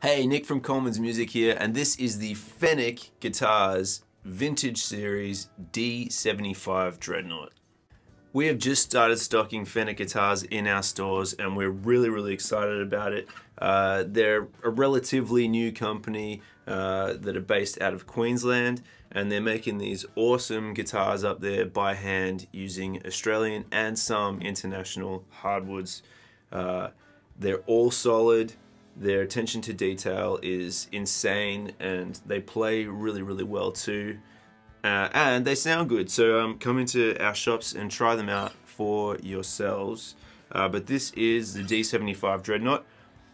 Hey, Nick from Coleman's Music here, and this is the Fenech Guitars Vintage Series D75 Dreadnought. We have just started stocking Fenech guitars in our stores and we're really, really excited about it. Uh, they're a relatively new company uh, that are based out of Queensland and they're making these awesome guitars up there by hand using Australian and some international hardwoods. Uh, they're all solid, their attention to detail is insane and they play really, really well too. Uh, and they sound good, so um, come into our shops and try them out for yourselves. Uh, but this is the D75 Dreadnought,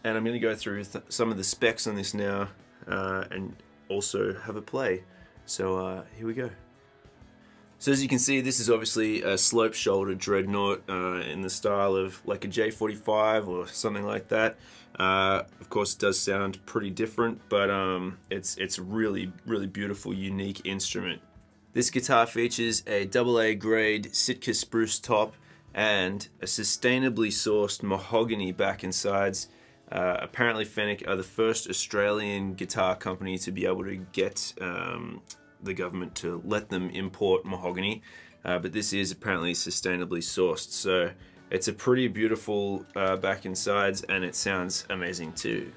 and I'm going to go through th some of the specs on this now uh, and also have a play. So uh, here we go. So as you can see, this is obviously a slope shoulder dreadnought uh, in the style of like a J45 or something like that. Uh, of course, it does sound pretty different, but um, it's it's really really beautiful, unique instrument. This guitar features a AA grade Sitka spruce top and a sustainably sourced mahogany back and sides. Uh, apparently, Fenech are the first Australian guitar company to be able to get um, the government to let them import mahogany, uh, but this is apparently sustainably sourced. So it's a pretty beautiful uh, back and sides and it sounds amazing too.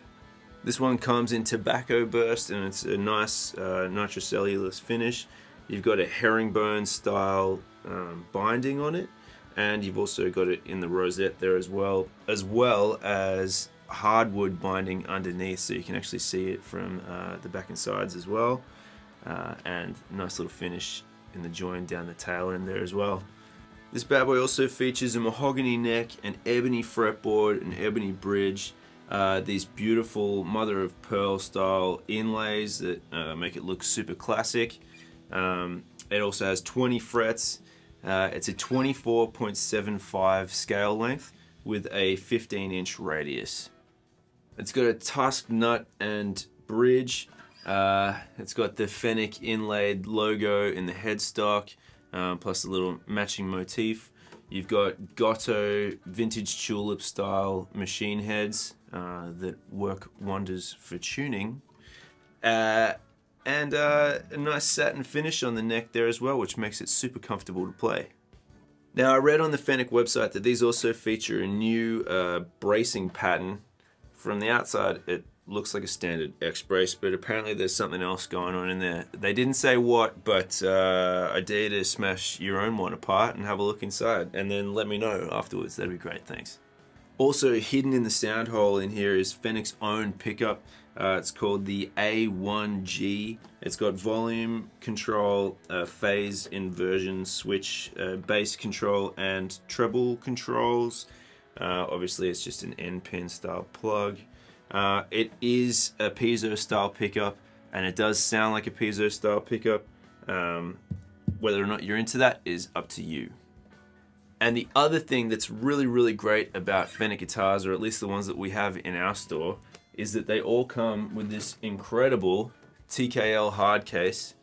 This one comes in tobacco burst and it's a nice uh, nitrocellulose finish. You've got a herringbone style um, binding on it and you've also got it in the rosette there as well, as well as hardwood binding underneath so you can actually see it from uh, the back and sides as well uh, and nice little finish in the join down the tail end there as well. This bad boy also features a mahogany neck, an ebony fretboard, an ebony bridge, uh, these beautiful mother of pearl style inlays that uh, make it look super classic. Um, it also has 20 frets. Uh, it's a 24.75 scale length with a 15 inch radius. It's got a TUSQ nut and bridge uh, it's got the Fenech inlaid logo in the headstock, uh, plus a little matching motif. You've got Gotoh vintage tulip style machine heads uh, that work wonders for tuning. Uh, and uh, a nice satin finish on the neck there as well, which makes it super comfortable to play. Now I read on the Fenech website that these also feature a new uh, bracing pattern. From the outside, it looks like a standard X brace, but apparently there's something else going on in there. They didn't say what, but uh, I dare to smash your own one apart and have a look inside, and then let me know afterwards. That'd be great, thanks. Also hidden in the sound hole in here is Fenech's own pickup. Uh, it's called the A1G. It's got volume control, uh, phase inversion switch, uh, bass control, and treble controls. Uh, obviously, it's just an end pin style plug. Uh, it is a piezo style pickup and it does sound like a piezo style pickup. Um, whether or not you're into that is up to you. And the other thing that's really, really great about Fenech guitars, or at least the ones that we have in our store, is that they all come with this incredible TKL hard case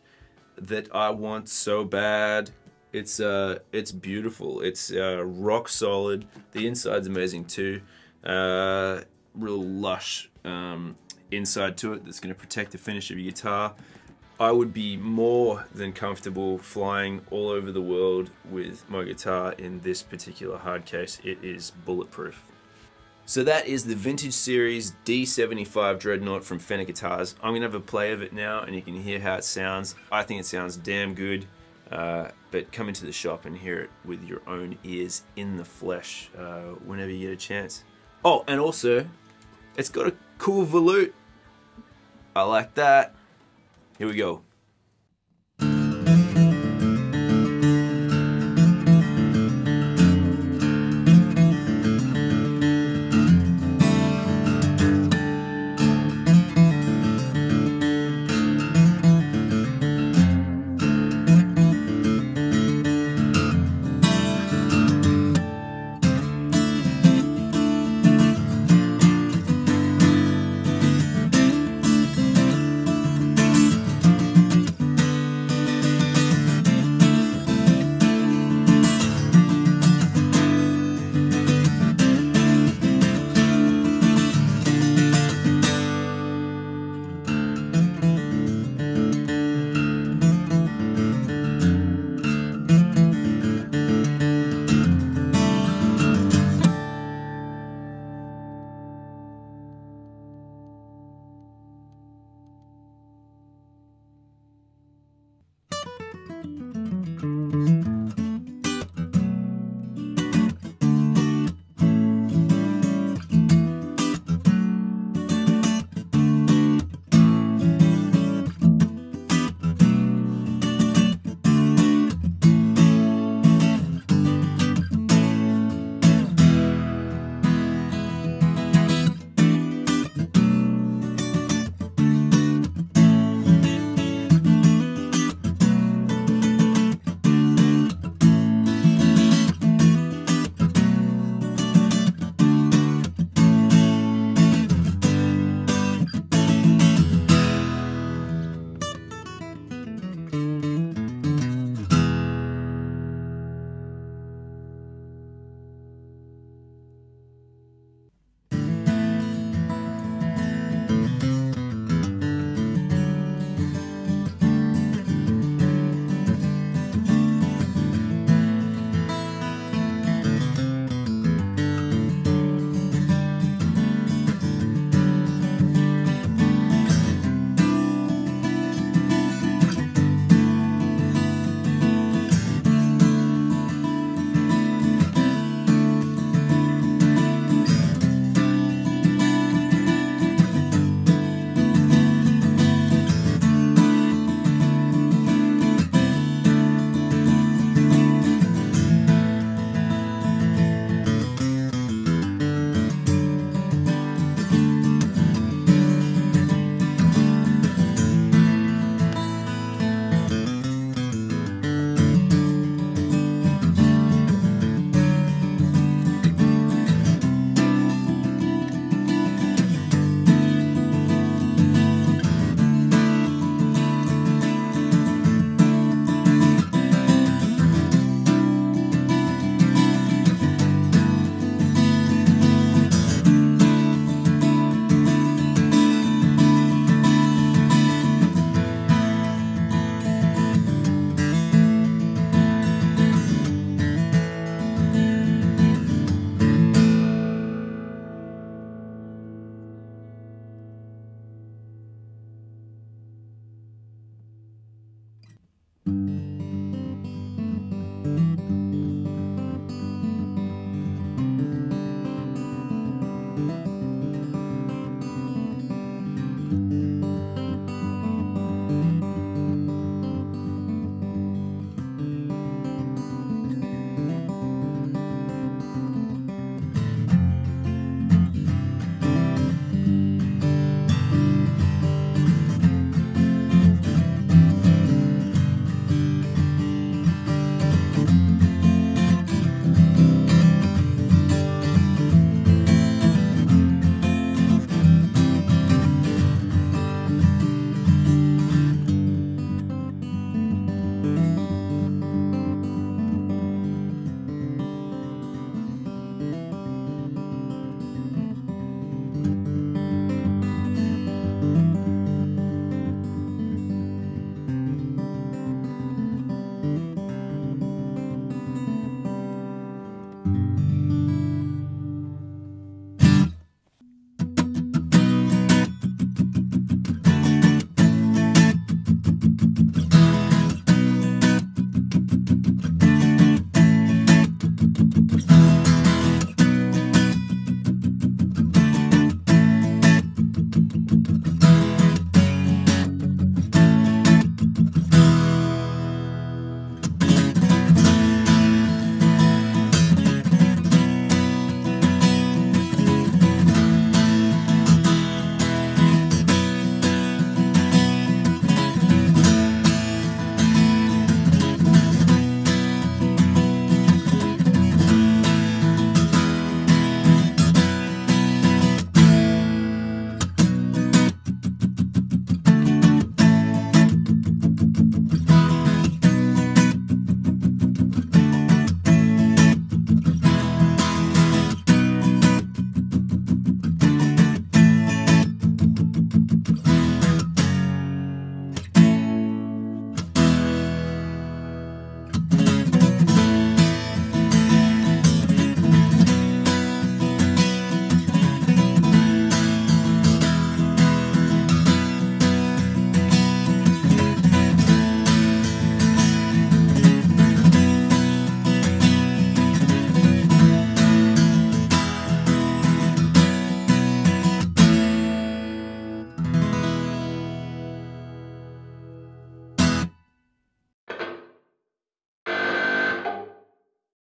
that I want so bad. It's uh, it's beautiful. It's uh, rock solid. The inside's amazing too. Uh, real lush um, inside to it that's going to protect the finish of your guitar. I would be more than comfortable flying all over the world with my guitar in this particular hard case. It is bulletproof. So that is the Vintage Series D75 Dreadnought from Fender Guitars. I'm going to have a play of it now and you can hear how it sounds. I think it sounds damn good. Uh, but come into the shop and hear it with your own ears in the flesh uh, whenever you get a chance. Oh, and also, it's got a cool volute. I like that. Here we go.